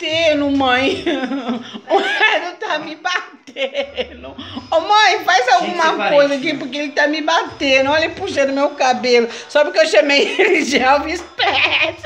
batendo, mãe. O Hélio tá me batendo. Ô, mãe, faz alguma Gente, coisa aqui, porque ele tá me batendo. Olha ele puxando meu cabelo. Só porque eu chamei ele de Elvis Presley.